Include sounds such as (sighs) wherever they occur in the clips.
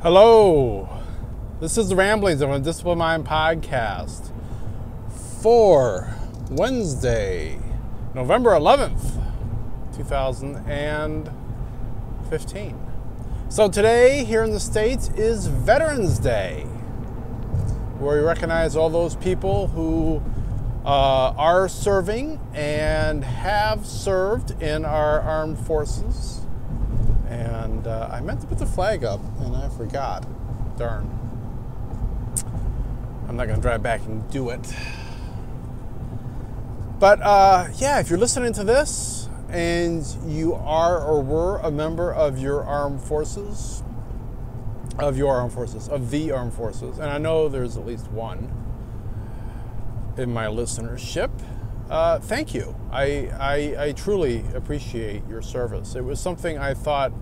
Hello. This is the Ramblings of a Disciplined Mind podcast for Wednesday, November 11th, 2015. So today here in the States is Veterans Day, where we recognize all those people who uh, are serving and have served in our armed forces uh, I meant to put the flag up and I forgot. Darn. I'm not going to drive back and do it. But uh, yeah, if you're listening to this and you are or were a member of your armed forces, of your armed forces, of the armed forces, and I know there's at least one in my listenership. Uh, thank you. I, I, I truly appreciate your service. It was something I thought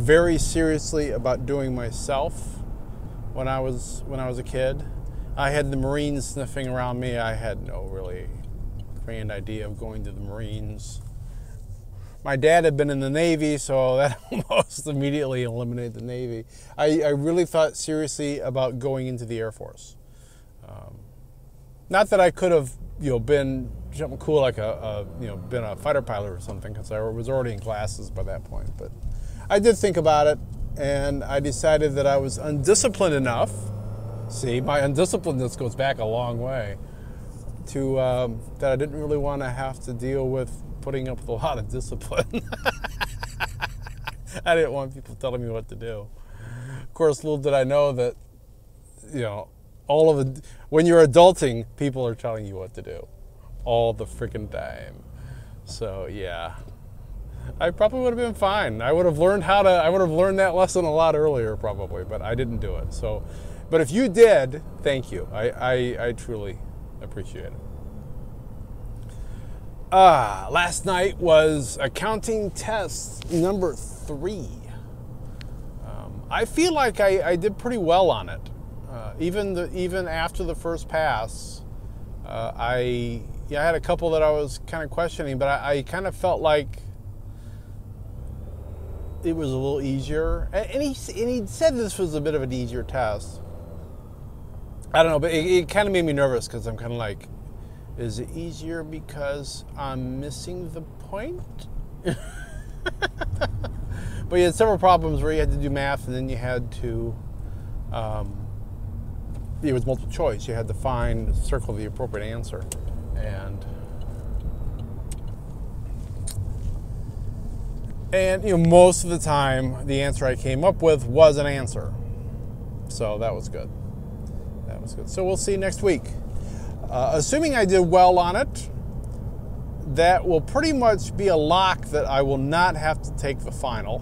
very seriously about doing myself when I was when I was a kid. I had the Marines sniffing around me. I had no really grand idea of going to the Marines. My dad had been in the Navy, so (laughs) that almost immediately eliminated the Navy. I, I really thought seriously about going into the Air Force. Um, not that I could have, you know, been something cool like a, a you know, been a fighter pilot or something, because I was already in classes by that point. But I did think about it, and I decided that I was undisciplined enough. See, my undisciplinedness goes back a long way. To um, that, I didn't really want to have to deal with putting up with a lot of discipline. (laughs) I didn't want people telling me what to do. Of course, little did I know that, you know, all of the when you're adulting, people are telling you what to do, all the freaking time. So yeah, I probably would have been fine. I would have learned how to. I would have learned that lesson a lot earlier, probably, but I didn't do it. So, but if you did, thank you. I I, I truly appreciate it. Ah, last night was accounting test number three. Um, I feel like I, I, did pretty well on it. Uh, even the even after the first pass, uh, I yeah I had a couple that I was kind of questioning, but I, I kind of felt like it was a little easier. And he, and he said this was a bit of an easier test. I don't know, but it, it kind of made me nervous because I'm kind of like, is it easier because I'm missing the point? (laughs) but you had several problems where you had to do math and then you had to, um, it was multiple choice. You had to find, circle the appropriate answer. And And you know, most of the time, the answer I came up with was an answer. So that was good. That was good. So we'll see next week. Uh, assuming I did well on it, that will pretty much be a lock that I will not have to take the final,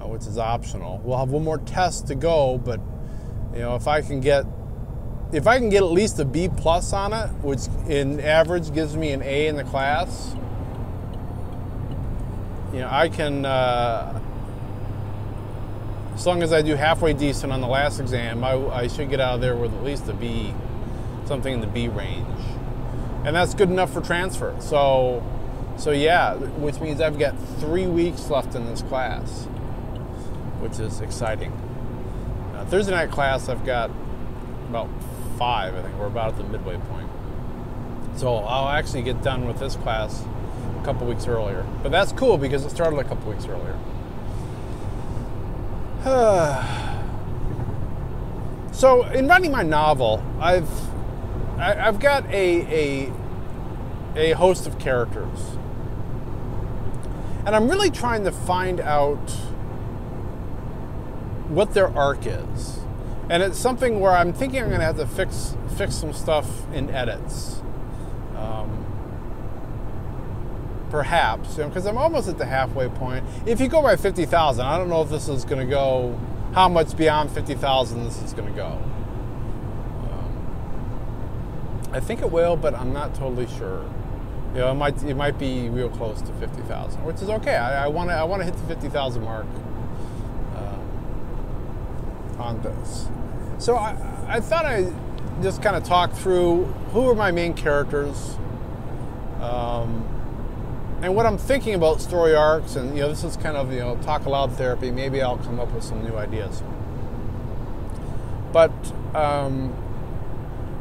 uh, which is optional. We'll have one more test to go, but you know, if I can get if I can get at least a B plus on it, which in average gives me an A in the class, you know, I can, uh, as long as I do halfway decent on the last exam, I, I should get out of there with at least a B, something in the B range. And that's good enough for transfer. So, so yeah, which means I've got three weeks left in this class, which is exciting. Uh, Thursday night class, I've got about five, I think. We're about at the midway point. So I'll actually get done with this class a couple weeks earlier. But that's cool because it started a couple weeks earlier. (sighs) so in writing my novel, I've I, have i have got a, a a host of characters, and I'm really trying to find out what their arc is. And it's something where I'm thinking I'm going to have to fix fix some stuff in edits. Um, perhaps, because I'm almost at the halfway point. If you go by 50,000, I don't know if this is going to go, how much beyond 50,000 this is going to go. Um, I think it will, but I'm not totally sure. You know, it might it might be real close to 50,000, which is okay. I want to I want to hit the 50,000 mark um, on this. So I, I thought I just kind of talk through who are my main characters. Um, and what I'm thinking about story arcs, and you know, this is kind of you know talk aloud therapy. Maybe I'll come up with some new ideas. But um,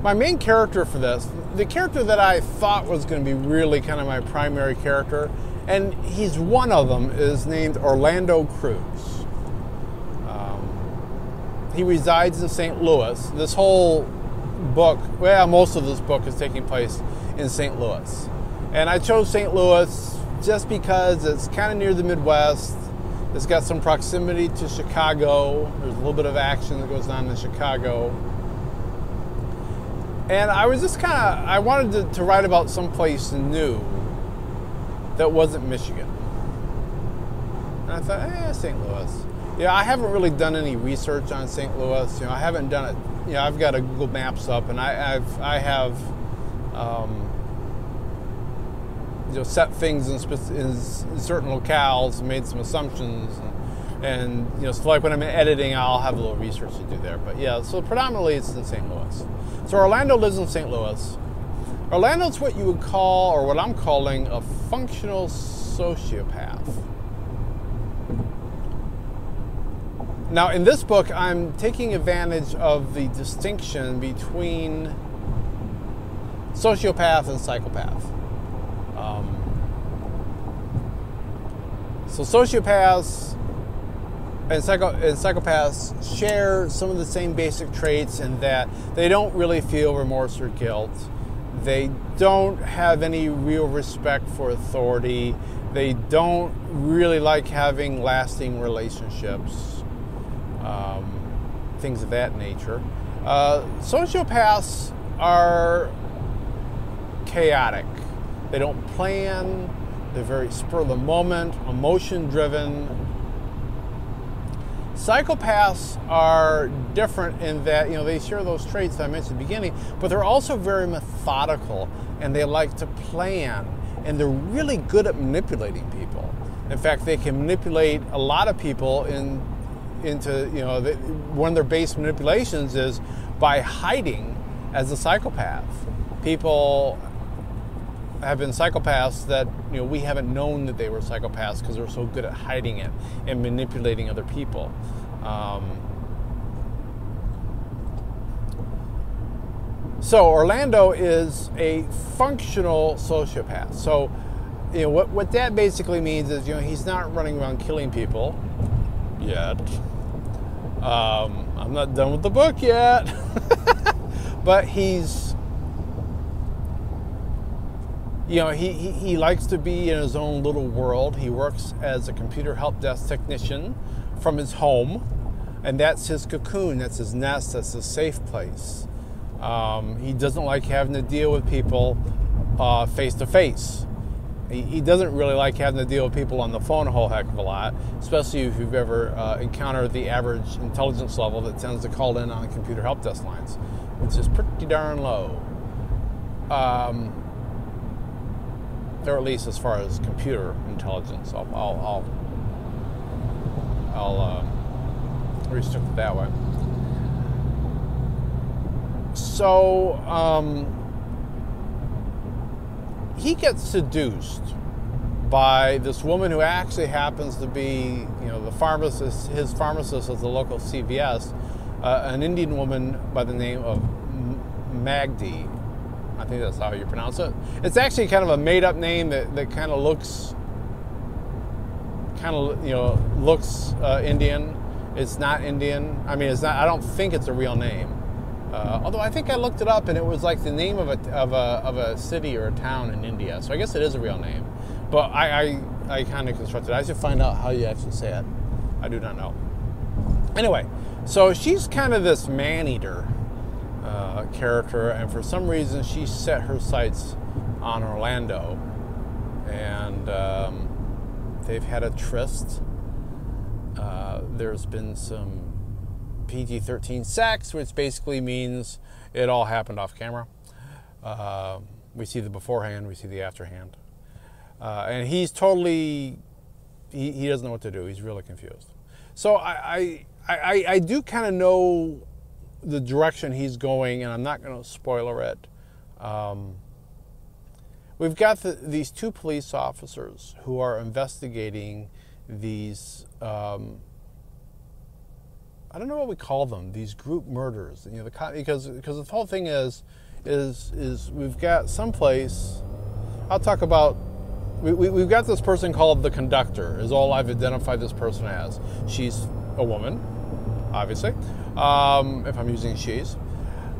my main character for this, the character that I thought was going to be really kind of my primary character, and he's one of them, is named Orlando Cruz. Um, he resides in St. Louis. This whole book, well, most of this book is taking place in St. Louis. And I chose St. Louis just because it's kind of near the Midwest. It's got some proximity to Chicago. There's a little bit of action that goes on in Chicago. And I was just kind of, I wanted to, to write about someplace new that wasn't Michigan. And I thought, eh, St. Louis. Yeah, I haven't really done any research on St. Louis. You know, I haven't done it. You know, I've got a Google Maps up, and I, I've I have um, you know, set things in, spe- in certain locales, made some assumptions, and, and, you know, so like when I'm editing, I'll have a little research to do there. But yeah, so predominantly it's in St. Louis. So Orlando lives in St. Louis. Orlando's what you would call, or what I'm calling, a functional sociopath. Now, in this book, I'm taking advantage of the distinction between sociopath and psychopath. Um, so sociopaths and, psycho- and psychopaths share some of the same basic traits in that they don't really feel remorse or guilt. They don't have any real respect for authority. They don't really like having lasting relationships, um, things of that nature. Uh, sociopaths are chaotic. They don't plan. They're very spur of the moment, emotion driven. Psychopaths are different in that you know they share those traits that I mentioned at the beginning, but they're also very methodical and they like to plan and they're really good at manipulating people. In fact, they can manipulate a lot of people in into you know the, one of their base manipulations is by hiding as a psychopath. People have been psychopaths that you know we haven't known that they were psychopaths because they're so good at hiding it and manipulating other people. Um, so Orlando is a functional sociopath. So you know what what that basically means is you know he's not running around killing people yet. Um, I'm not done with the book yet, (laughs) but he's you know, he, he, he, likes to be in his own little world. He works as a computer help desk technician from his home, and that's his cocoon, that's his nest, that's his safe place. Um, he doesn't like having to deal with people face to face. He doesn't really like having to deal with people on the phone a whole heck of a lot, especially if you've ever uh, encountered the average intelligence level that tends to call in on computer help desk lines, which is pretty darn low. Um, or at least as far as computer intelligence. I'll I'll I'll, I'll uh, restrict it that way. So um, he gets seduced by this woman who actually happens to be, you know, the pharmacist. His pharmacist at the local CVS, uh, an Indian woman by the name of Magdi I think that's how you pronounce it. It's actually kind of a made up name that, that kind of looks kind of you know looks uh, Indian. It's not Indian. I mean, it's not. I don't think it's a real name. Uh, although I think I looked it up and it was like the name of a, of a of a city or a town in India. So I guess it is a real name. But I I, I kind of constructed. It. I should find out how you actually say it. I do not know. Anyway, so she's kind of this man eater uh, character, and for some reason she set her sights on Orlando, and um, they've had a tryst. Uh, there's been some PG 13 sex, which basically means it all happened off camera. Uh, we see the beforehand, we see the afterhand. Uh, and he's totally, he, he doesn't know what to do. He's really confused. So I, I, I, I do kind of know the direction he's going, and I'm not going to spoiler it. Um, we've got the, these two police officers who are investigating these. Um, I don't know what we call them. These group murders. You know, the because because the whole thing is is is we've got someplace. I'll talk about. We, we, we've got this person called the conductor. Is all I've identified this person as. She's a woman, obviously. Um, if I'm using she's,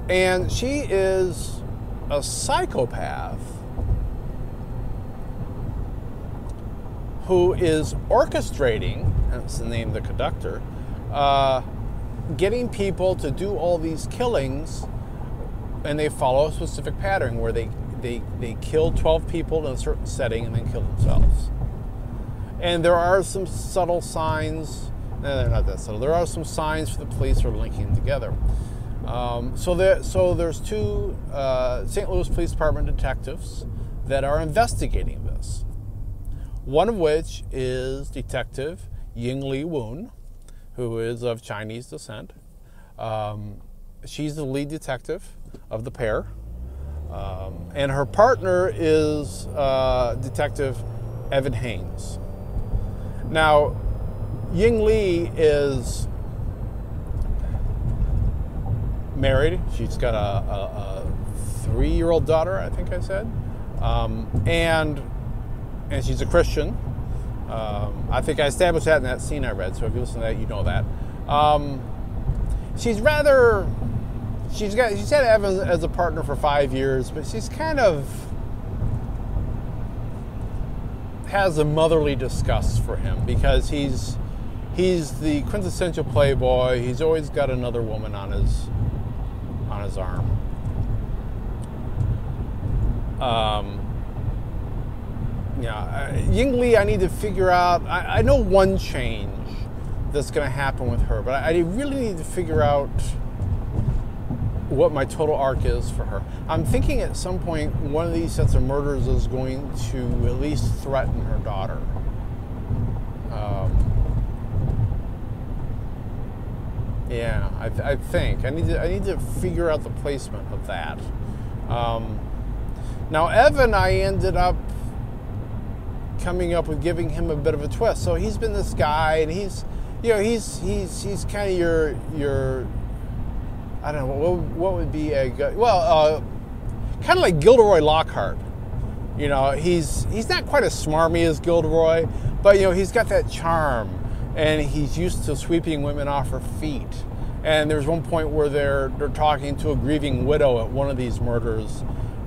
and she is a psychopath who is orchestrating. That's the name of the conductor. Uh, getting people to do all these killings and they follow a specific pattern where they, they, they kill 12 people in a certain setting and then kill themselves. And there are some subtle signs, they're not that subtle, there are some signs for the police are linking together. Um, so, there, so there's two uh, St. Louis Police Department detectives that are investigating this. One of which is Detective Ying Li Woon, who is of Chinese descent. Um, she's the lead detective of the pair. Um, and her partner is uh, Detective Evan Haynes. Now, Ying Li is married. She's got a, a, a three-year-old daughter, I think I said, um, and and she's a Christian. Um, I think I established that in that scene I read. So if you listen to that, you know that. Um, she's rather she's got she's had Evan as a partner for five years, but she's kind of has a motherly disgust for him because he's he's the quintessential playboy. He's always got another woman on his on his arm. Um, yeah, Ying Li, I need to figure out. I, I know one change that's going to happen with her, but I, I really need to figure out what my total arc is for her. I'm thinking at some point one of these sets of murders is going to at least threaten her daughter. Um, yeah, I, th- I, think I need to I need to figure out the placement of that. Um, now Evan, I ended up coming up with giving him a bit of a twist. So he's been this guy, and he's you know he's he's he's kind of your your I don't know what, what would be a well, uh, kind of like Gilderoy Lockhart. You know, he's he's not quite as smarmy as Gilderoy, but you know he's got that charm, and he's used to sweeping women off her feet. And there's one point where they're they're talking to a grieving widow at one of these murders,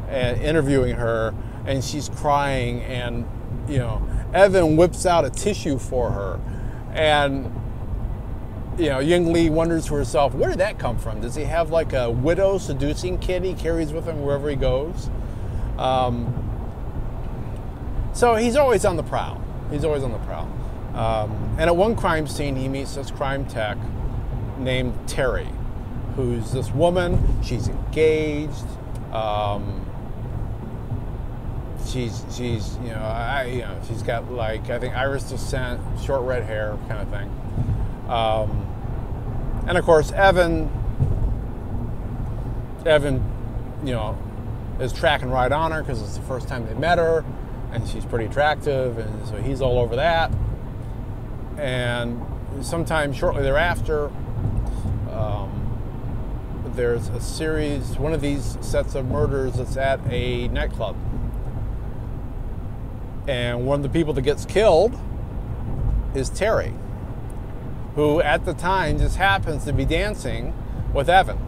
and interviewing her, and she's crying, and you know Evan whips out a tissue for her, and you know, Ying Li wonders to herself, where did that come from? Does he have like a widow seducing kid he carries with him wherever he goes? Um, so he's always on the prowl. He's always on the prowl. Um, and at one crime scene, he meets this crime tech named Terry, who's this woman. She's engaged. Um, she's she's you know I you know she's got like I think Irish descent, short red hair kind of thing. Um, and of course, Evan, Evan, you know, is tracking right on her because it's the first time they met her, and she's pretty attractive, and so he's all over that. And sometime shortly thereafter, um, there's a series, one of these sets of murders that's at a nightclub. And one of the people that gets killed is Terry who at the time just happens to be dancing with Evan.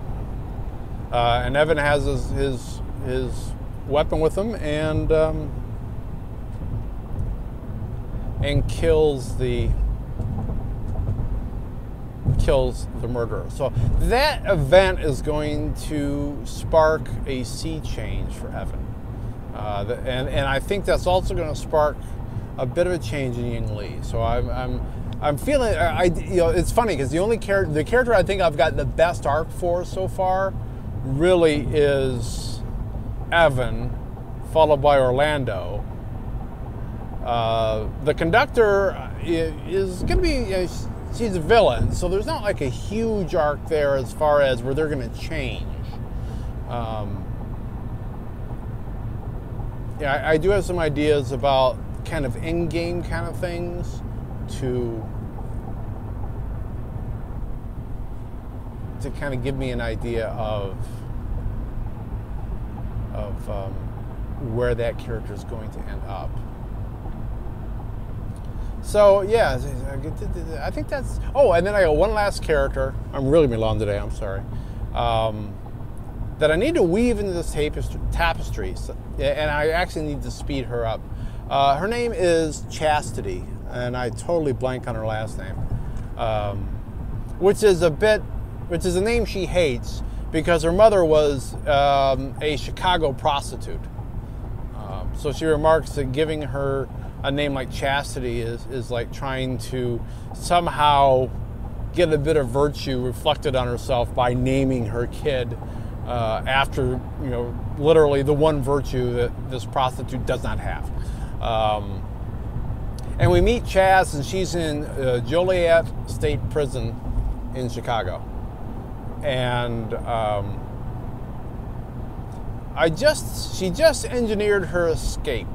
Uh, and Evan has his, his, his weapon with him and um, and kills the kills the murderer. So that event is going to spark a sea change for Evan, uh, and and I think that's also going to spark a bit of a change in Ying Li. So I'm, I'm I'm feeling I you know it's funny because the only character the character I think I've got the best arc for so far really is Evan, followed by Orlando. Uh, the conductor is going to be you know, she's a villain, so there's not like a huge arc there as far as where they're going to change. Um, yeah, I, I do have some ideas about kind of in-game kind of things to to kind of give me an idea of of um, where that character is going to end up. So yeah, I think that's. Oh, and then I got one last character. I'm really Milan today. I'm sorry. Um, that I need to weave into this tapestry, and I actually need to speed her up. Uh, her name is Chastity, and I totally blank on her last name, um, which is a bit, which is a name she hates because her mother was um, a Chicago prostitute. Um, so she remarks that giving her a name like Chastity is, is like trying to somehow get a bit of virtue reflected on herself by naming her kid uh, after, you know, literally the one virtue that this prostitute does not have. Um, and we meet Chaz, and she's in uh, Joliet State Prison in Chicago. And um, I just, she just engineered her escape.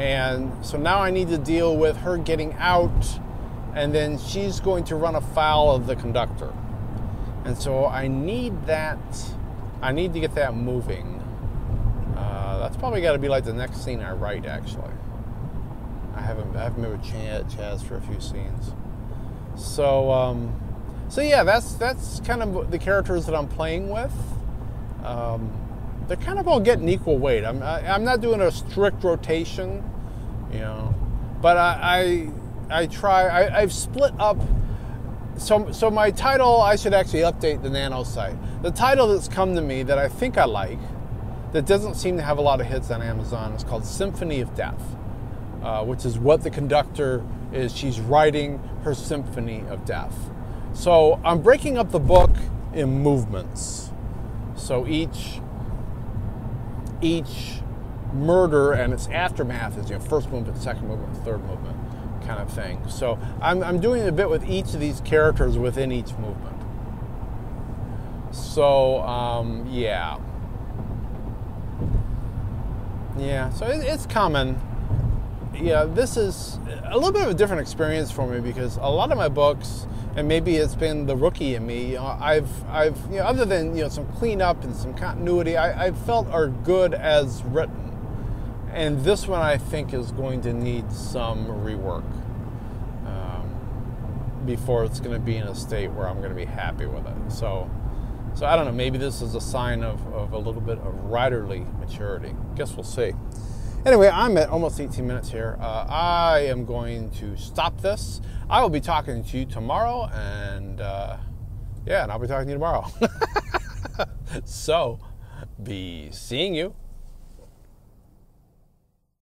And so now I need to deal with her getting out, and then she's going to run afoul of the conductor. And so I need that, I need to get that moving. Uh, that's probably got to be like the next scene I write, actually. I haven't, I haven't been with Chaz, Chaz for a few scenes. So, um, so yeah, that's that's kind of the characters that I'm playing with. Um, they're kind of all getting equal weight. I'm I, am i am not doing a strict rotation, you know, but I I, I try. I, I've split up so, so my title, I should actually update the Nano site. The title that's come to me that I think I like, that doesn't seem to have a lot of hits on Amazon, is called Symphony of Death, uh, which is what the conductor is. She's writing her Symphony of Death. So I'm breaking up the book in movements. So each each murder and its aftermath is you know first movement, second movement, third movement kind of thing. So I'm, I'm doing a bit with each of these characters within each movement. So um, yeah, yeah. So it, it's common. Yeah, this is a little bit of a different experience for me because a lot of my books, and maybe it's been the rookie in me. You know, I've, I've, you know, other than you know some cleanup and some continuity, I, I've felt are good as written and this one I think is going to need some rework um, before it's going to be in a state where I'm going to be happy with it. So, so I don't know. Maybe this is a sign of, of a little bit of writerly maturity. Guess we'll see. Anyway, I'm at almost 18 minutes here. Uh, I am going to stop this. I will be talking to you tomorrow, and uh, yeah, and I'll be talking to you tomorrow. (laughs) so, be seeing you.